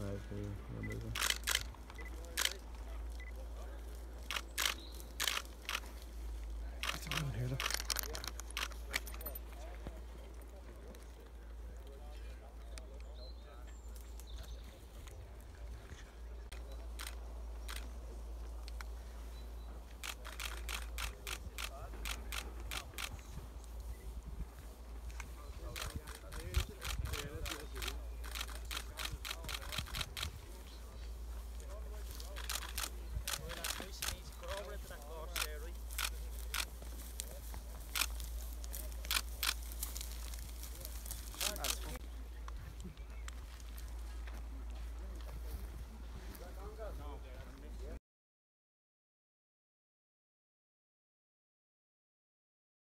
Alright, for you. No.